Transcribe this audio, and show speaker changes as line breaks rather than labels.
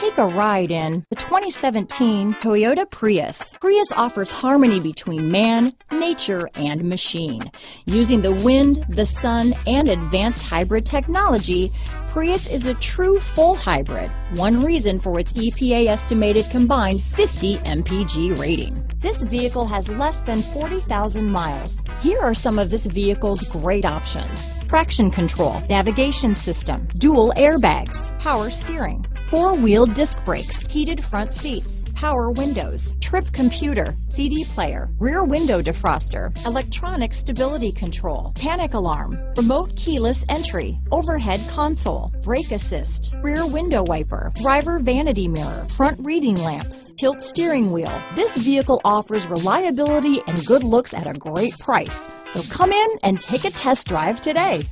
Take a ride in the 2017 Toyota Prius. Prius offers harmony between man, nature, and machine. Using the wind, the sun, and advanced hybrid technology, Prius is a true full hybrid, one reason for its EPA estimated combined 50 mpg rating. This vehicle has less than 40,000 miles. Here are some of this vehicle's great options. Traction control, navigation system, dual airbags, power steering, four-wheel disc brakes, heated front seats, power windows, trip computer, CD player, rear window defroster, electronic stability control, panic alarm, remote keyless entry, overhead console, brake assist, rear window wiper, driver vanity mirror, front reading lamps, tilt steering wheel. This vehicle offers reliability and good looks at a great price. So come in and take a test drive today.